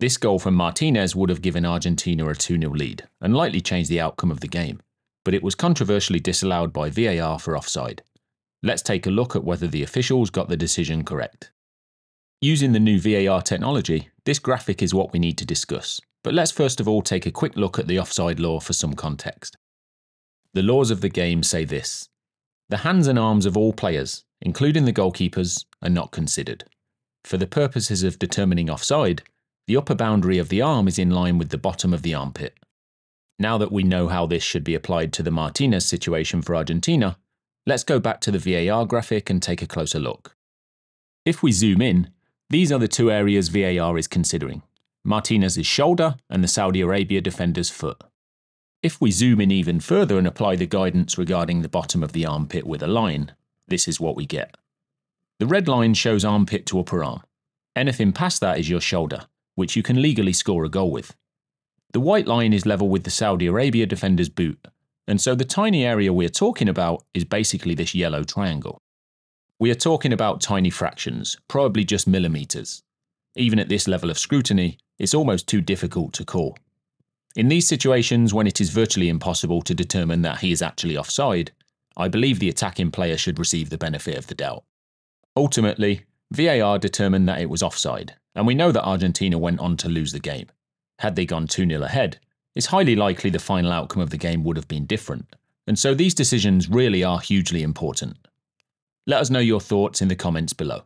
This goal from Martinez would have given Argentina a 2 0 lead and likely changed the outcome of the game, but it was controversially disallowed by VAR for offside. Let's take a look at whether the officials got the decision correct. Using the new VAR technology, this graphic is what we need to discuss, but let's first of all take a quick look at the offside law for some context. The laws of the game say this The hands and arms of all players, including the goalkeepers, are not considered. For the purposes of determining offside, the upper boundary of the arm is in line with the bottom of the armpit. Now that we know how this should be applied to the Martinez situation for Argentina, let's go back to the VAR graphic and take a closer look. If we zoom in, these are the two areas VAR is considering Martinez's shoulder and the Saudi Arabia defender's foot. If we zoom in even further and apply the guidance regarding the bottom of the armpit with a line, this is what we get. The red line shows armpit to upper arm. Anything past that is your shoulder, which you can legally score a goal with. The white line is level with the Saudi Arabia defender's boot, and so the tiny area we're talking about is basically this yellow triangle. We are talking about tiny fractions, probably just millimetres. Even at this level of scrutiny, it's almost too difficult to call. In these situations, when it is virtually impossible to determine that he is actually offside, I believe the attacking player should receive the benefit of the doubt. Ultimately, VAR determined that it was offside, and we know that Argentina went on to lose the game. Had they gone 2 0 ahead, it's highly likely the final outcome of the game would have been different, and so these decisions really are hugely important. Let us know your thoughts in the comments below.